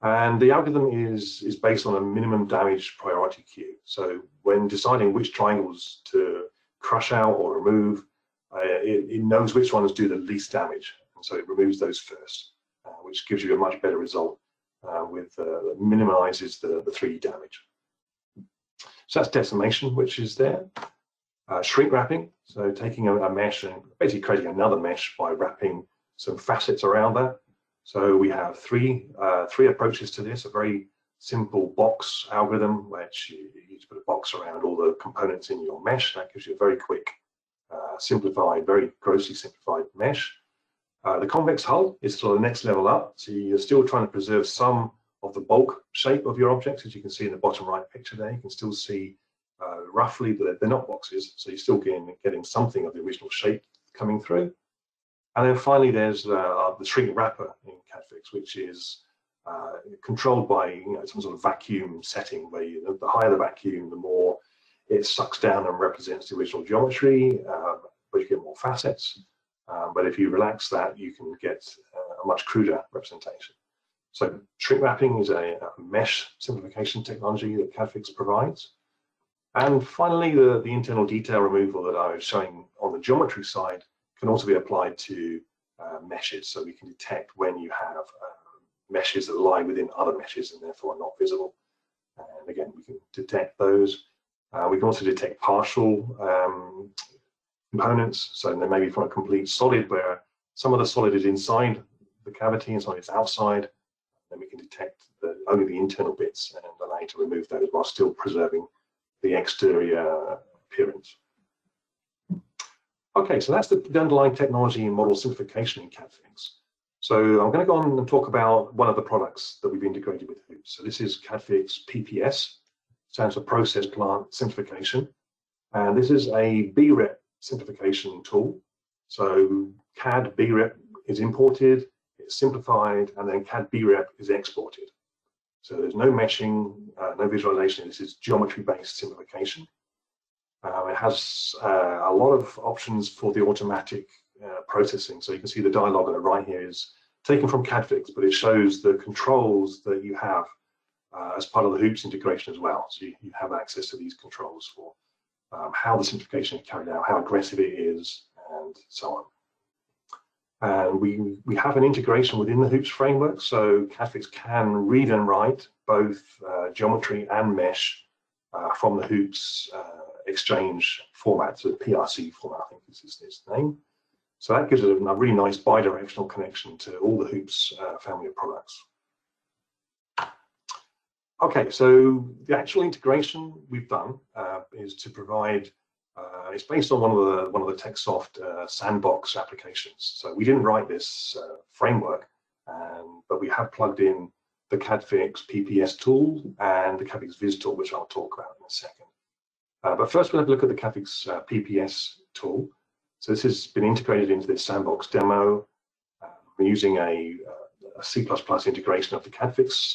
And the algorithm is, is based on a minimum damage priority queue. So when deciding which triangles to crush out or remove, uh, it, it, knows which ones do the least damage. And so it removes those first, uh, which gives you a much better result uh, with uh, minimizes the, the 3D damage. So that's decimation, which is there. Uh, shrink wrapping, so taking a, a, mesh and basically creating another mesh by wrapping some facets around that. So we have three uh, three approaches to this. A very simple box algorithm, which you, you put a box around all the components in your mesh. That gives you a very quick, uh, simplified, very grossly simplified mesh. Uh, the convex hull is sort of the next level up. So you're still trying to preserve some of the bulk shape of your objects, as you can see in the bottom right picture there. You can still see uh, roughly, but they're not boxes, so you're still getting, getting something of the original shape coming through. And then finally, there's uh, the shrink wrapper in CADFix, which is uh, controlled by you know, some sort of vacuum setting where you, the higher the vacuum, the more it sucks down and represents the original geometry, um, but you get more facets. Um, but if you relax that, you can get uh, a much cruder representation. So shrink wrapping is a, a mesh simplification technology that CADFix provides. And finally, the, the internal detail removal that I was showing on the geometry side can also be applied to uh, meshes. So we can detect when you have uh, meshes that lie within other meshes and therefore are not visible. And again, we can detect those. Uh, we can also detect partial um, components. So they may be from a complete solid where some of the solid is inside the cavity and some of it's outside then we can detect the, only the internal bits and allow you to remove those while still preserving the exterior appearance. Okay, so that's the, underlying technology and model simplification in CADFix. So I'm going to go on and talk about one of the products that we've integrated with Hoops. So this is CADFix PPS, stands for Process Plant Simplification. And this is a BREP simplification tool. So CAD BREP is imported it's simplified, and then CAD BREP is exported. So there's no meshing, uh, no visualization. This is geometry-based simplification. Um, it has uh, a lot of options for the automatic uh, processing. So you can see the dialog on the right here is taken from CADFix, but it shows the controls that you have uh, as part of the Hoops integration as well. So you, you have access to these controls for um, how the simplification is carried out, how aggressive it is, and so on. And we, we have an integration within the Hoops framework, so CADFix can read and write both uh, geometry and mesh uh, from the Hoops uh, exchange format, so PRC format, I think is its name. So that gives it a really nice bi-directional connection to all the Hoops uh, family of products. Okay, so the actual integration we've done uh, is to provide uh, it's based on one of the one of the TechSoft uh, sandbox applications. So we didn't write this uh, framework, um, but we have plugged in the CADFix PPS tool and the CADFix Viz tool, which I'll talk about in a second. Uh, but first, we'll have a look at the CADFix uh, PPS tool. So this has been integrated into this sandbox demo. we're using a, a C++ integration of the CADFix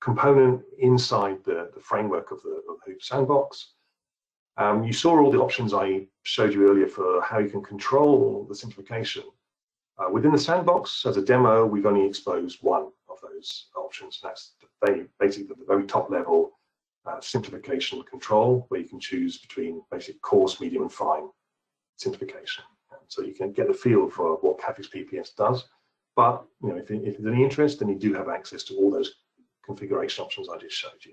component inside the, the framework of the, of Hoops sandbox. Um, you saw all the options I showed you earlier for how you can control the simplification. Uh, within the sandbox, as a demo, we've only exposed one of those options. That's the, basically the very top level uh, simplification control, where you can choose between basic coarse, medium, and fine simplification. So you can get a feel for what CADFIX PPS does. But you know, if, if there's any interest, then you do have access to all those configuration options I just showed you.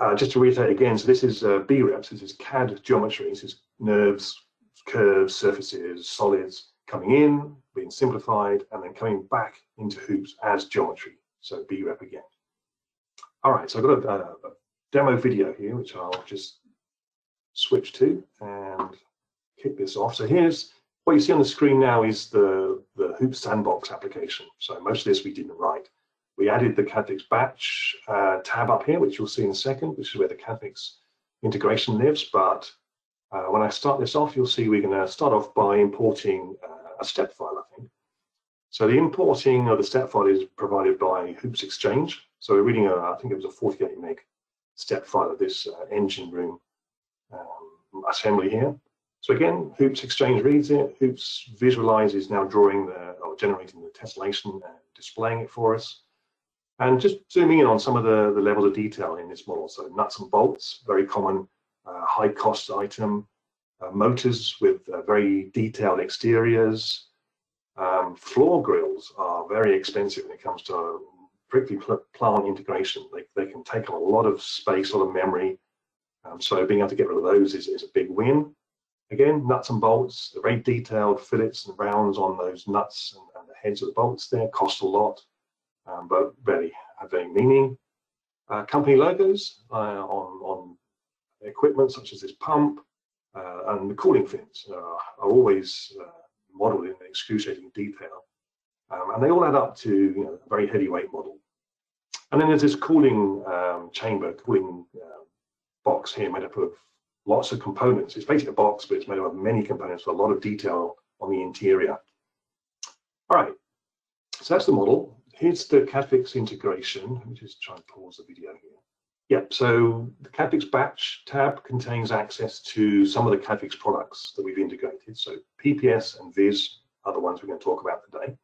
Uh, just to reiterate again, so this is uh, BREPs, this is CAD geometry, this is NURBS, curves, surfaces, solids coming in, being simplified, and then coming back into hoops as geometry. So BREP again. All right, so I've got a, a demo video here, which I'll just switch to and kick this off. So here's what you see on the screen now is the, the Hoops Sandbox application. So most of this we didn't write. We added the CADFIX batch uh, tab up here, which you'll see in a second, which is where the CADFIX integration lives. But uh, when I start this off, you'll see we're going to start off by importing uh, a step file. So the importing of the step file is provided by Hoops Exchange. So we're reading, a, I think it was a 48 meg step file of this uh, engine room um, assembly here. So again, Hoops Exchange reads it, Hoops visualizes now drawing the, or generating the tessellation and displaying it for us. And just zooming in on some of the, the levels of detail in this model. So nuts and bolts, very common uh, high cost item. Uh, motors with uh, very detailed exteriors. Um, floor grills are very expensive when it comes to prickly plant integration. They, they can take up a lot of space, a lot of memory. Um, so being able to get rid of those is, is a big win. Again, nuts and bolts, very detailed fillets and rounds on those nuts and, and the heads of the bolts there cost a lot um, but really have any meaning. Uh, company logos uh, on, on equipment such as this pump uh, and the cooling fins are always uh, modeled in excruciating detail. Um, and they all add up to you know, a very heavyweight model. And then there's this cooling um, chamber, cooling uh, box here made up of lots of components. It's basically a box, but it's made up of many components with a lot of detail on the interior. All right, so that's the model here's the CADFIX integration. Let me just try and pause the video here. Yep, so the CADFIX batch tab contains access to some of the CADFIX products that we've integrated. So PPS and Viz the ones we're going to talk about today.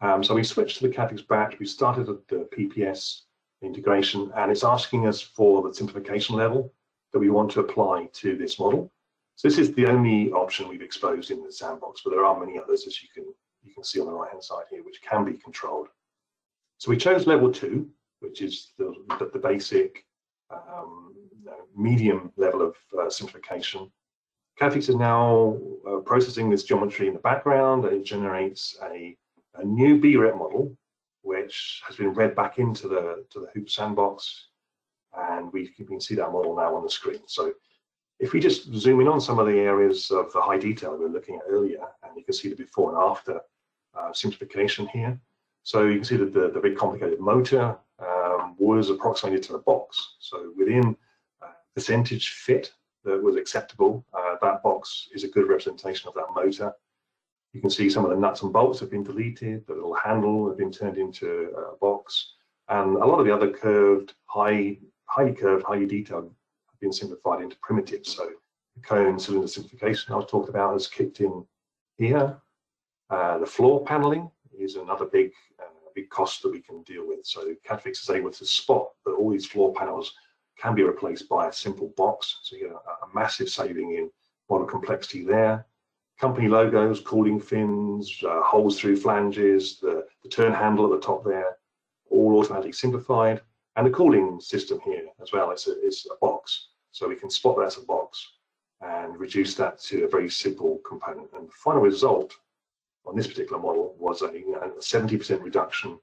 Um, so we switched to the CADFIX batch. We started at the PPS integration, and it's asking us for the simplification level that we want to apply to this model. So this is the only option we've exposed in the sandbox, but there are many others, as you can you can see on the right hand side here, which can be controlled. So we chose level two, which is the, the, the basic um, medium level of uh, simplification. CADFIX is now uh, processing this geometry in the background and it generates a, a new BREP model, which has been read back into the, to the Hoops sandbox. And we can see that model now on the screen. So if we just zoom in on some of the areas of the high detail we were looking at earlier, and you can see the before and after uh, simplification here. So you can see that the, the very complicated motor um, was approximated to the box. So within uh, percentage fit that was acceptable, uh, that box is a good representation of that motor. You can see some of the nuts and bolts have been deleted, the little handle have been turned into a box, and a lot of the other curved, high, highly curved, highly detailed have been simplified into primitives. So the cone cylinder simplification I was talked about has kicked in here. Uh, the floor paneling is another big uh, big cost that we can deal with. So CADFIX is able to spot that all these floor panels can be replaced by a simple box. So you get a, a massive saving in model complexity there. Company logos, cooling fins, uh, holes through flanges, the, the turn handle at the top there, all automatically simplified. And the cooling system here as well, it's a, it's a box. So we can spot that as a box and reduce that to a very simple component. And the final result on this particular model was a 70% reduction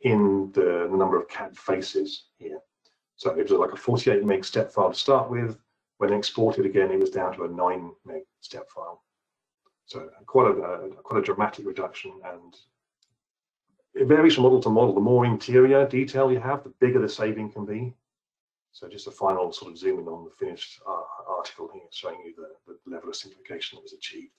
in the, the, number of CAD faces here. So it was like a 48 meg step file to start with. When exported again, it was down to a 9 meg step file. So quite a, quite a dramatic reduction and it varies from model to model. The more interior detail you have, the bigger the saving can be. So just a final sort of zoom in on the finished uh, article here, showing you the, the level of simplification that was achieved.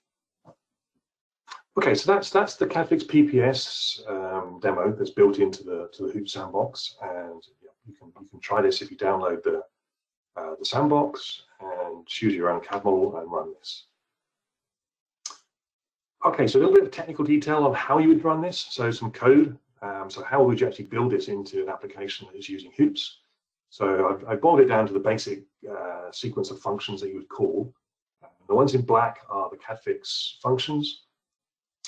Okay, so that's that's the CADFIX PPS um, demo that's built into the to the Hoops sandbox, and you can you can try this if you download the uh, the sandbox and choose your own CAD model and run this. Okay, so a little bit of technical detail on how you would run this. So some code. Um, so how would you actually build this into an application that is using hoops? So I've, I've boiled it down to the basic uh, sequence of functions that you would call. Uh, the ones in black are the CADFIX functions.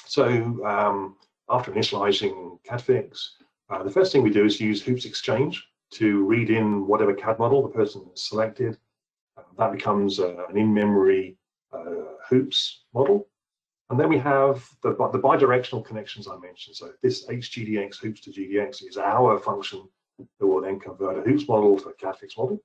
So um, after initializing CADFIX, uh, the first thing we do is use hoops exchange to read in whatever CAD model the person has selected. Uh, that becomes uh, an in-memory uh, hoops model. And then we have the, the bidirectional connections I mentioned. So this HGDX hoops to GDX is our function that will then convert a hoops model to a CADFIX model.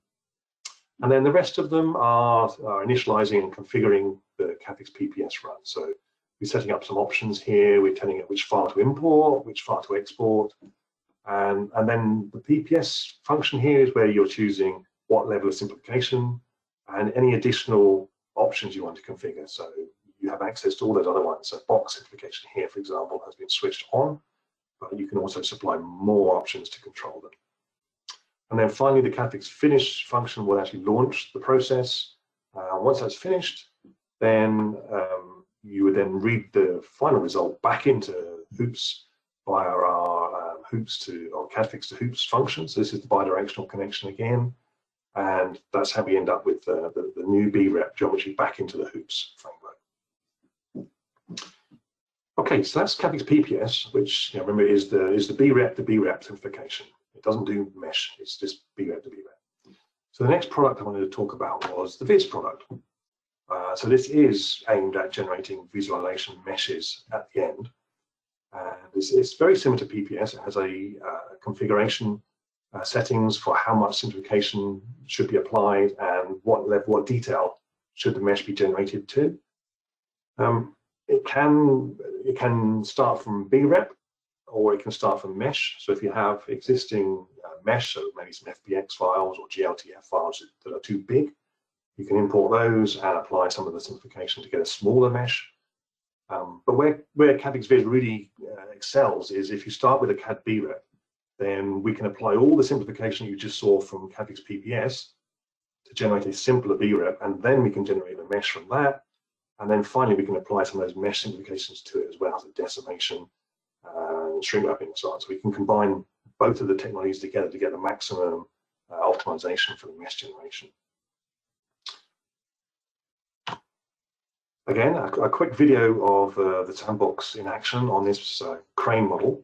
And then the rest of them are, are initializing and configuring the CADFIX PPS run. So we're setting up some options here. We're telling it which file to import, which file to export. And, and then the PPS function here is where you're choosing what level of simplification and any additional options you want to configure. So you have access to all those other ones. So box simplification here, for example, has been switched on, but you can also supply more options to control them. And then finally, the CADFIX finish function will actually launch the process. Uh, once that's finished, then um, you would then read the final result back into Hoops via our um, Hoops to or CADFIX to Hoops function. So this is the bidirectional connection again. And that's how we end up with uh, the, the new BREP geometry back into the Hoops framework. Okay, so that's CADFIX PPS, which you know, remember is the is the BREP the BREP simplification. It doesn't do mesh, it's just BREP to BREP. So the next product I wanted to talk about was the Viz product. Uh, so this is aimed at generating visualization meshes at the end. And it's, it's very similar to PPS. It has a uh, configuration uh, settings for how much simplification should be applied and what level of detail should the mesh be generated to. Um, it can it can start from BREP or it can start from mesh. So if you have existing uh, mesh, so maybe some FBX files or GLTF files that are too big, you can import those and apply some of the simplification to get a smaller mesh. Um, but where, where CADFIX Viz really uh, excels is if you start with a CAD BREP, then we can apply all the simplification you just saw from CADFIX PPS to generate a simpler BREP, and then we can generate a mesh from that. And then finally, we can apply some of those mesh simplifications to it as well, so decimation uh, and shrink wrapping and so on. So we can combine both of the technologies together to get the maximum uh, optimization for the mesh generation. Again, a, a quick video of uh, the sandbox in action on this uh, crane model.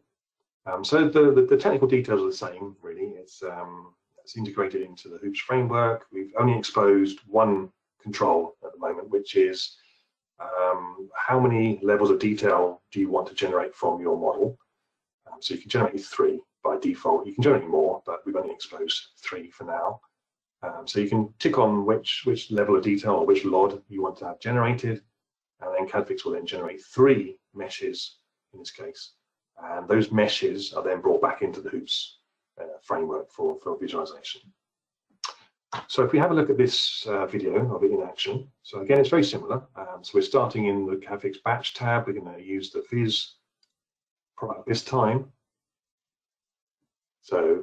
Um, so the, the, the, technical details are the same, really. It's, um, it's integrated into the Hoops framework. We've only exposed one control at the moment, which is um, how many levels of detail do you want to generate from your model? Um, so you can generate three by default. You can generate more, but we've only exposed three for now. Um, so you can tick on which, which level of detail or which LOD you want to have generated, and then CADFIX will then generate three meshes in this case. And those meshes are then brought back into the Hoops uh, framework for, for visualization. So if we have a look at this uh, video of it in action, so again, it's very similar. Um, so we're starting in the CADFIX batch tab. We're going to use the Viz product this time. So,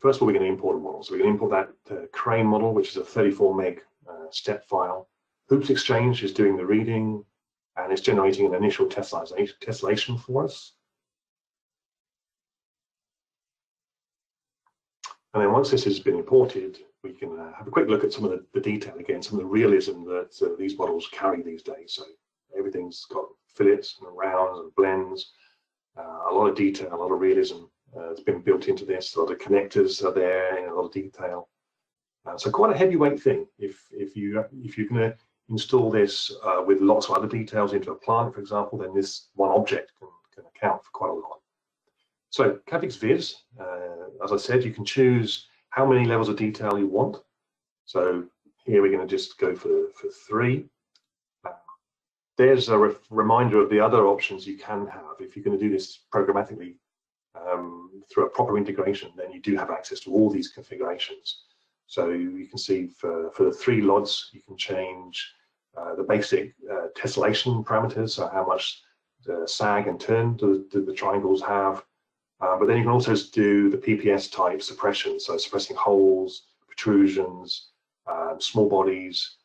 first of all, we're going to import a model. So we're going to import that uh, crane model, which is a 34 meg uh, step file. Hoops Exchange is doing the reading and it's generating an initial tessellation for us. And then once this has been imported, we can uh, have a quick look at some of the, the, detail again, some of the realism that uh, these models carry these days. So everything's got fillets and rounds and blends, uh, a lot of detail, a lot of realism uh, has been built into this. A lot of connectors are there in a lot of detail. Uh, so quite a heavyweight thing. If if you if you're going to install this uh, with lots of other details into a plant, for example, then this one object can, can account for quite a lot. So CADFIX Viz, uh, as I said, you can choose how many levels of detail you want. So here we're going to just go for, for three. There's a re reminder of the other options you can have. If you're going to do this programmatically um, through a proper integration, then you do have access to all these configurations. So you can see for, for the three LODs, you can change uh, the basic uh, tessellation parameters, so how much the sag and turn do, do the triangles have. Uh, but then you can also do the PPS type suppression, so suppressing holes, protrusions, um, small bodies,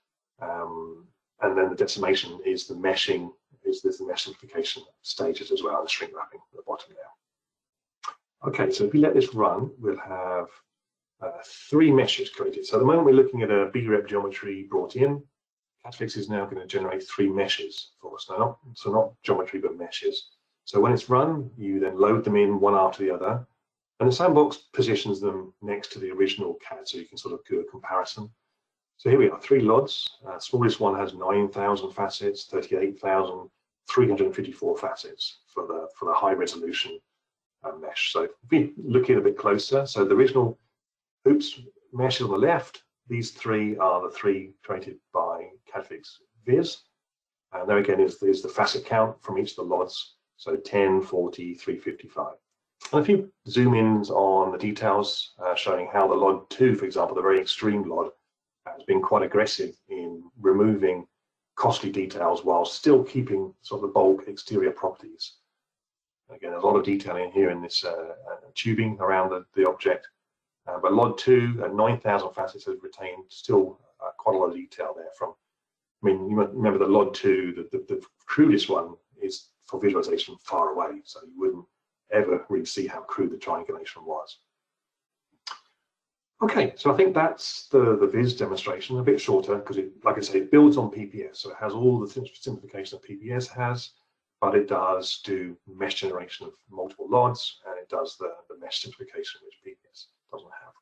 um, and then the decimation is the meshing, is, is the mesh simplification stages as well, the shrink wrapping at the bottom there. Okay, so if we let this run, we'll have uh, three meshes created. So at the moment we're looking at a BREP geometry brought in. CADFix is now going to generate three meshes for us. Now, so not geometry, but meshes. So when it's run, you then load them in one after the other. And the sandbox positions them next to the original CAD, so you can sort of do a comparison. So here we are, three LODs. Uh, smallest one has 9,000 facets, 38,354 facets for the, for the high resolution mesh. So if we look in a bit closer, so the original hoops mesh on the left, these three are the three created by CADFix Viz. And there again is, is the facet count from each of the LODs. So 10, 40, 355. And a few zoom ins on the details uh, showing how the LOD 2, for example, the very extreme LOD, has been quite aggressive in removing costly details while still keeping sort of the bulk exterior properties. Again, there's a lot of detail in here in this uh, uh, tubing around the, the object. Uh, but LOD 2 at 9,000 facets has retained still uh, quite a lot of detail there from, I mean, you remember the LOD 2, the, the, the crudest one is for visualization far away. So you wouldn't ever really see how crude the triangulation was. Okay, so I think that's the, the Viz demonstration, a bit shorter because it, like I say, it builds on PPS. So it has all the simplification that PPS has, but it does do mesh generation of multiple LODs and it does the, the mesh simplification, which PPS doesn't have.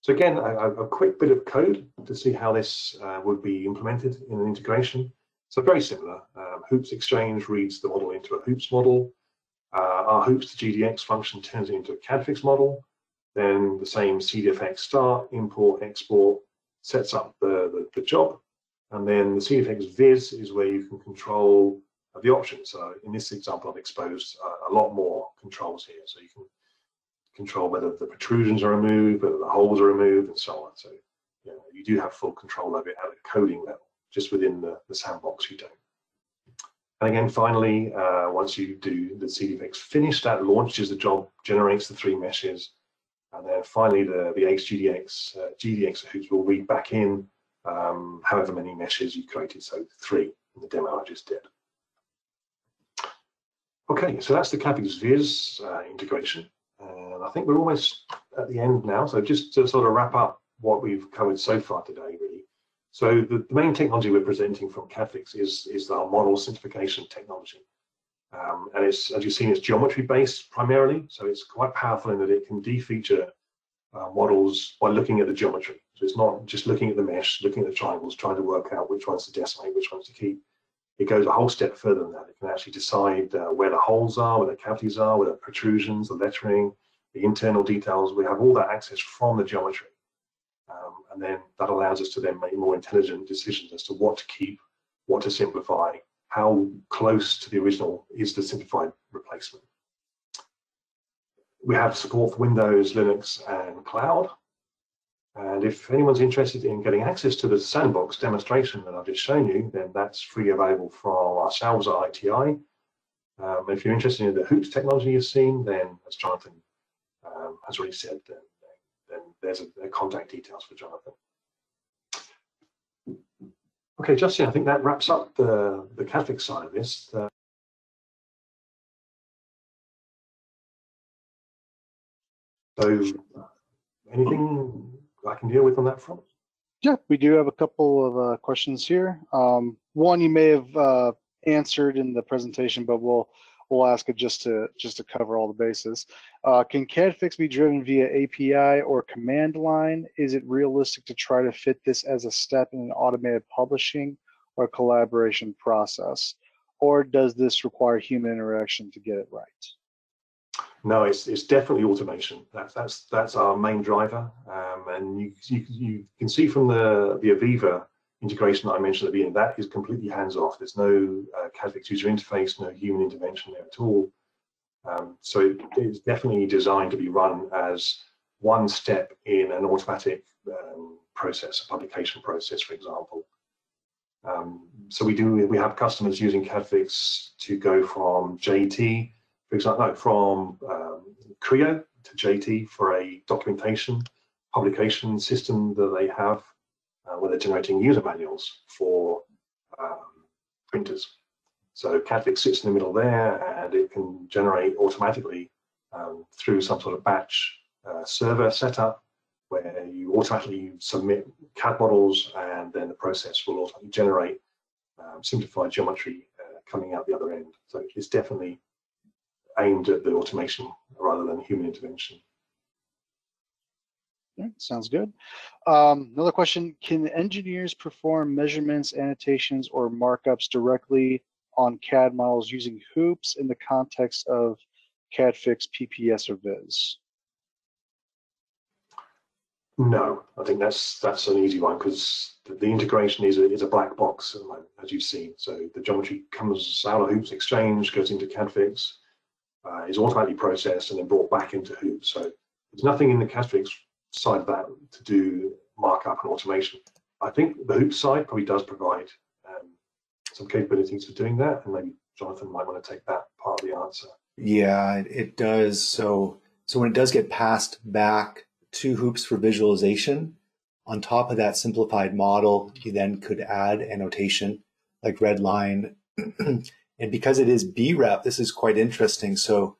So again, a, a quick bit of code to see how this uh, would be implemented in an integration. So very similar. Um, hoops exchange reads the model into a hoops model. Uh, our hoops to GDX function turns it into a CADFix model. Then the same CDFX start, import, export, sets up the, the, the job. And then the CDFX viz is where you can control the options. So in this example, I've exposed a, a lot more controls here. So you can control whether the protrusions are removed, whether the holes are removed, and so on. So you, know, you do have full control of it at a coding level just within the, the sandbox you don't. And again, finally, uh, once you do the CDFX finish, that launches the job, generates the three meshes, and then finally the, the HGDX uh, GDX hoops will read back in um, however many meshes you created, so three in the demo I just did. Okay, so that's the CADFix Viz uh, integration. And I think we're almost at the end now. So just to sort of wrap up what we've covered so far today, really. So the, the main technology we're presenting from CADFix is, is our model simplification technology. Um, and it's, as you've seen, it's geometry based primarily. So it's quite powerful in that it can defeature uh, models by looking at the geometry. So it's not just looking at the mesh, looking at the triangles, trying to work out which ones to decimate, which ones to keep. It goes a whole step further than that. It can actually decide uh, where the holes are, where the cavities are, where the protrusions, the lettering, the internal details. We have all that access from the geometry. Um, and then that allows us to then make more intelligent decisions as to what to keep, what to simplify, how close to the original is the simplified replacement. We have support for Windows, Linux, and cloud. And if anyone's interested in getting access to the sandbox demonstration that I've just shown you, then that's free available from ourselves at ITI. Um, if you're interested in the hoops technology you've seen, then as Jonathan um, has already said, then there's a, a contact details for Jonathan. Okay, Justin, I think that wraps up the, the CADFix side of this. Uh, so anything I can deal with on that front? Yeah, we do have a couple of uh, questions here. Um, one you may have uh, answered in the presentation, but we'll we'll ask it just to just to cover all the bases. Uh, can CADFix be driven via API or command line? Is it realistic to try to fit this as a step in an automated publishing or collaboration process? Or does this require human interaction to get it right? No, it's it's definitely automation. That's that's that's our main driver, um, and you, you you can see from the the AVEVA integration that I mentioned at the that is completely hands-off. There's no uh, CADFix user interface, no human intervention there at all. Um, so it is definitely designed to be run as one step in an automatic um, process, a publication process, for example. Um, so we do we have customers using CADFix to go from JT, for example, from um, Creo to JT for a documentation publication system that they have uh, where they're generating user manuals for um, printers. So CADFix sits in the middle there and it can generate automatically um, through some sort of batch uh, server setup where you automatically submit CAD models and then the process will automatically generate um, simplified geometry uh, coming out the other end. So it's definitely aimed at the automation rather than human intervention. Yeah, sounds good. Um, another question, can engineers perform measurements, annotations, or markups directly on CAD models using hoops in the context of CADFix, PPS, or Viz? No, I think that's that's an easy one because the, the, integration is a, is a black box, as you've seen. So the geometry comes out of Hoops Exchange, goes into CADFix, uh, is automatically processed and then brought back into Hoops. So there's nothing in the CADFix side of that to do markup and automation. I think the Hoops side probably does provide um, some capabilities for doing that, and maybe Jonathan might want to take that part of the answer. Yeah, it does. So so when it does get passed back to hoops for visualization. On top of that simplified model, you then could add annotation like red line. and because it is BREP, this is quite interesting. So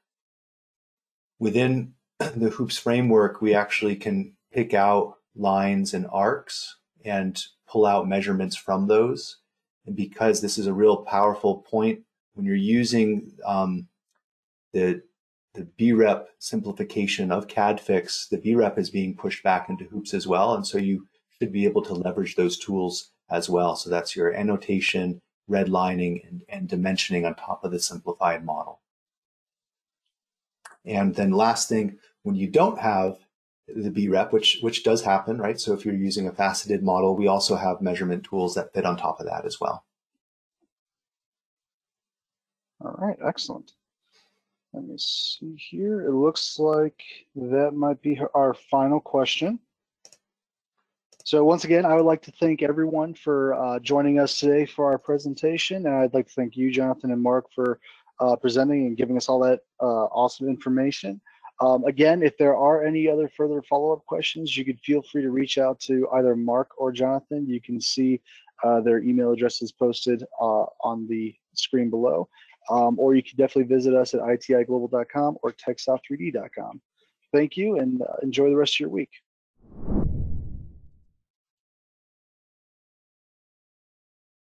within the hoops framework, we actually can pick out lines and arcs and pull out measurements from those. And because this is a real powerful point, when you're using um, the the BREP simplification of CADFix, the BREP is being pushed back into Hoops as well. And so you should be able to leverage those tools as well. So that's your annotation, redlining, and, and dimensioning on top of the simplified model. And then last thing, when you don't have the BREP, which, which does happen, right? So if you're using a faceted model, we also have measurement tools that fit on top of that as well. All right, excellent. Let me see here. It looks like that might be our final question. So once again, I would like to thank everyone for uh, joining us today for our presentation. And I'd like to thank you, Jonathan and Mark, for uh, presenting and giving us all that uh, awesome information. Um, again, if there are any other further follow-up questions, you could feel free to reach out to either Mark or Jonathan. You can see uh, their email addresses posted uh, on the screen below um, or you can definitely visit us at itiglobal.com or techsoft3d.com. Thank you and uh, enjoy the rest of your week.